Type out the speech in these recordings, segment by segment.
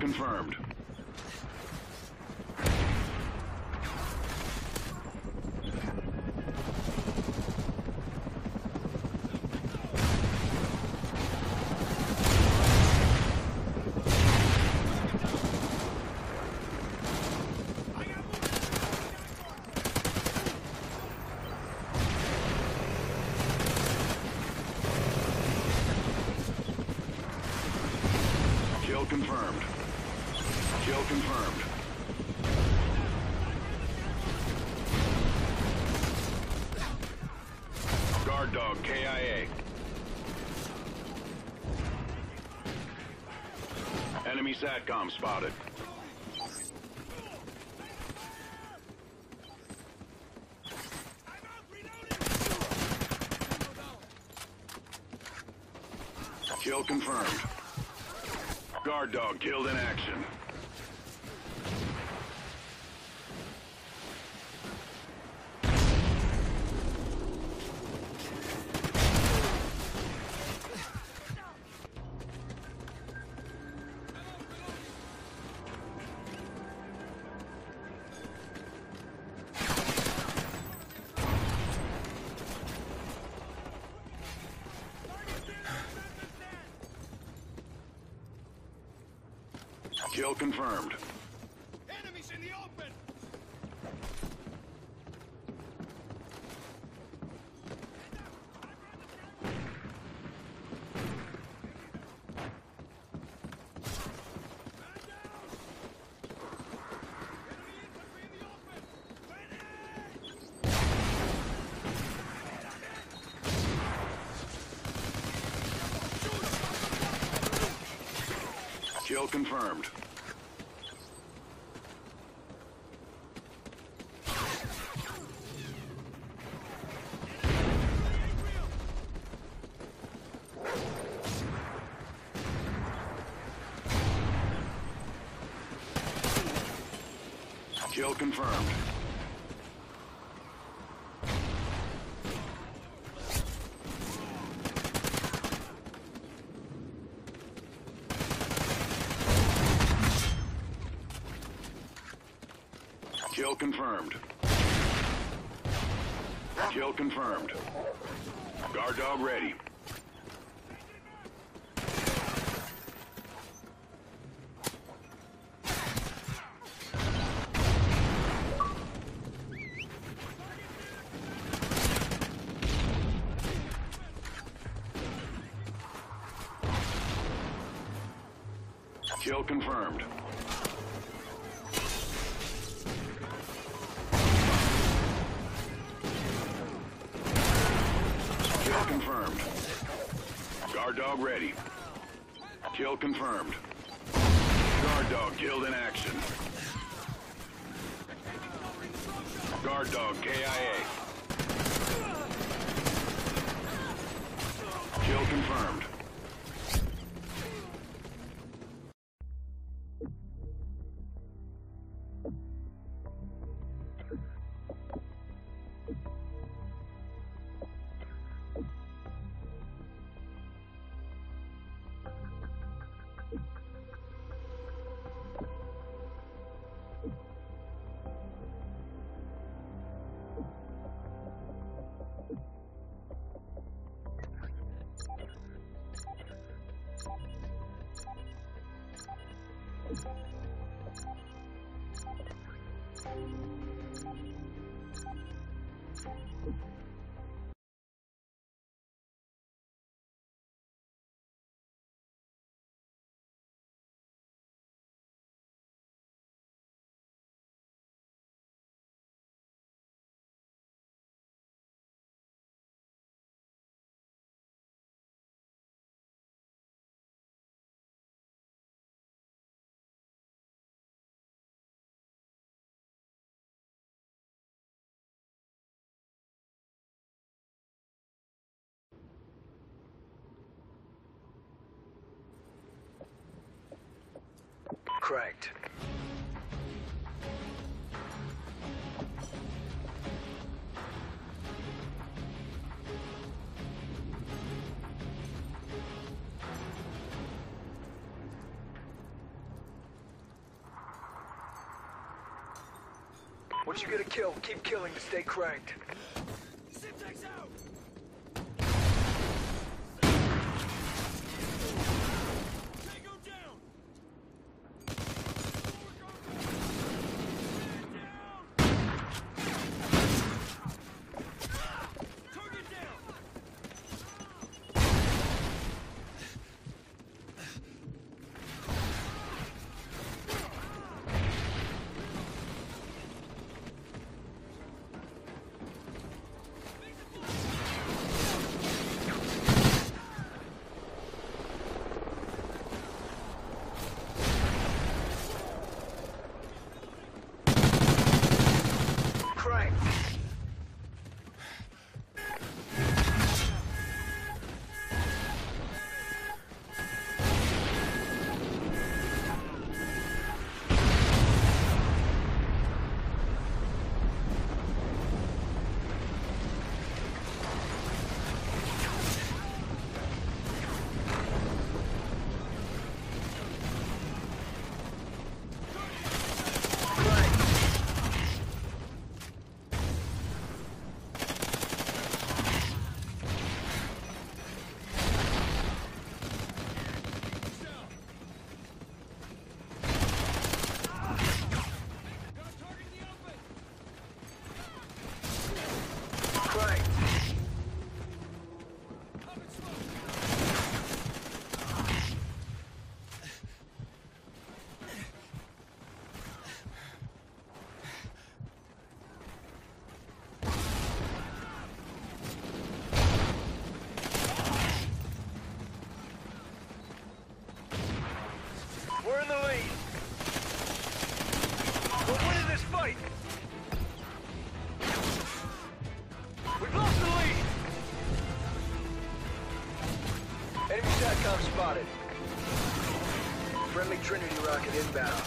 Confirmed. Kill confirmed. Kill confirmed. Guard dog KIA. Enemy SATCOM spotted. Kill confirmed. Guard dog killed in action. Kill confirmed. Enemies in the open! Kill confirmed. Kill confirmed. Kill confirmed. Kill confirmed. Guard dog ready. Kill confirmed. Kill confirmed. Guard dog ready. Kill confirmed. Guard dog killed in action. Guard dog KIA. Kill confirmed. you Once you get a kill, keep killing to stay cranked. spotted. Friendly Trinity rocket inbound.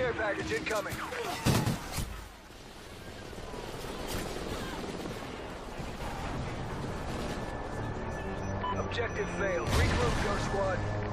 Care package incoming. Objective failed. Regroup, Ghost Squad.